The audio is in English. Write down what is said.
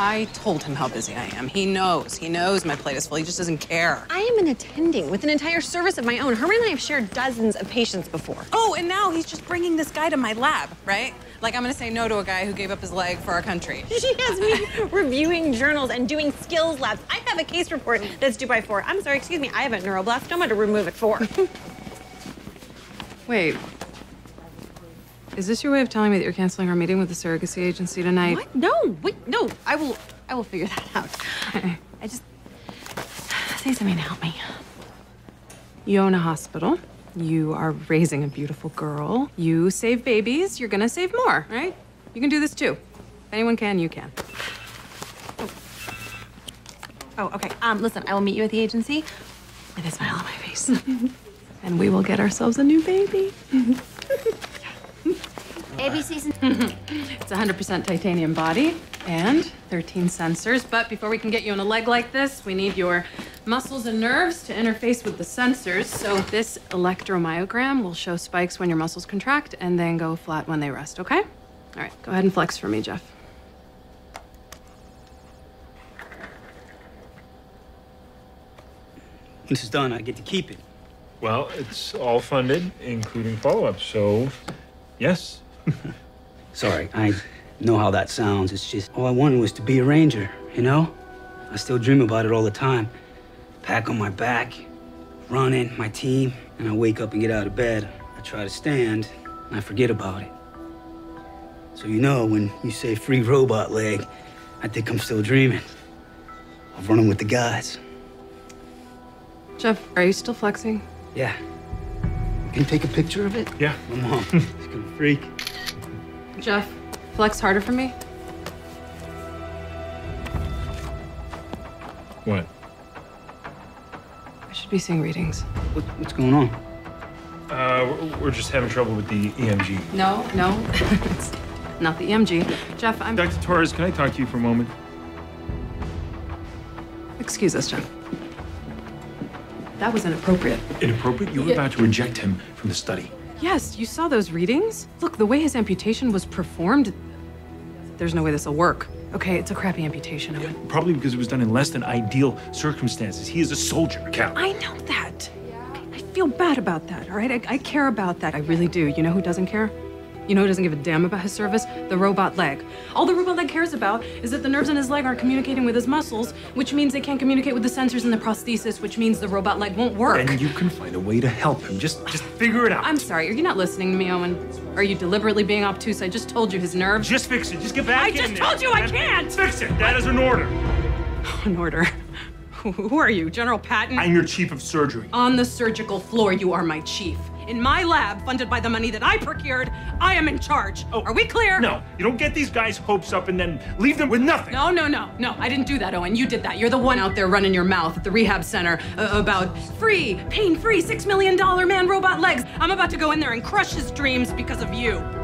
I told him how busy I am. He knows. He knows my plate is full. He just doesn't care. I am an attending with an entire service of my own. Herman and I have shared dozens of patients before. Oh, and now he's just bringing this guy to my lab, right? Like I'm gonna say no to a guy who gave up his leg for our country. She has me reviewing journals and doing skills labs. I have a case report that's due by four. I'm sorry, excuse me, I have a neuroblastoma to remove at four. Wait. Is this your way of telling me that you're canceling our meeting with the surrogacy agency tonight? what? No, wait, no. I will I will figure that out. I just say something to help me. You own a hospital. You are raising a beautiful girl. You save babies. You're gonna save more, right? You can do this too. If anyone can, you can. Oh, Oh, okay. Um, listen, I will meet you at the agency with a smile on my face. And we will get ourselves a new baby. It's 100% titanium body and 13 sensors. But before we can get you on a leg like this, we need your muscles and nerves to interface with the sensors. So this electromyogram will show spikes when your muscles contract and then go flat when they rest, okay? All right, go ahead and flex for me, Jeff. When this is done, I get to keep it. Well, it's all funded, including follow-up. So, yes. Sorry, I know how that sounds. It's just all I wanted was to be a ranger, you know? I still dream about it all the time. Pack on my back, running, my team, and I wake up and get out of bed. I try to stand, and I forget about it. So you know, when you say free robot leg, I think I'm still dreaming. I'm running with the guys. Jeff, are you still flexing? Yeah. Can you take a picture of it? Yeah. My mom, she's gonna freak. Jeff, flex harder for me. What? I should be seeing readings. What, what's going on? Uh, we're- we're just having trouble with the EMG. No, no, it's not the EMG. Jeff, I'm. Dr. Torres, can I talk to you for a moment? Excuse us, Jeff. That was inappropriate. Inappropriate? You were Yeah. about to reject him from the study. Yes, you saw those readings? Look, the way his amputation was performed, there's no way this will work. Okay, it's a crappy amputation, Owen. Probably because it was done in less than ideal circumstances. He is a soldier, Cal. I know that. I feel bad about that, all right? I, I care about that. I really do. You know who doesn't care? You know who doesn't give a damn about his service? The robot leg. All the robot leg cares about is that the nerves in his leg aren't communicating with his muscles, which means they can't communicate with the sensors in the prosthesis, which means the robot leg won't work. And you can find a way to help him. Just, just figure it out. I'm sorry, are you not listening to me, Owen? Are you deliberately being obtuse? I just told you his nerves. Just fix it. Just get back I in just told you I can't! Fix it. That is an order. An order. Who are you, General Patton? I'm your chief of surgery. On the surgical floor, you are my chief. In my lab, funded by the money that I procured, I am in charge. Oh, are we clear? No, you don't get these guys' hopes up and then leave them with nothing. No, no, no, no. I didn't do that, Owen. You did that. You're the one out there running your mouth at the rehab center uh, about free, pain free, $6 million man robot legs. I'm about to go in there and crush his dreams because of you.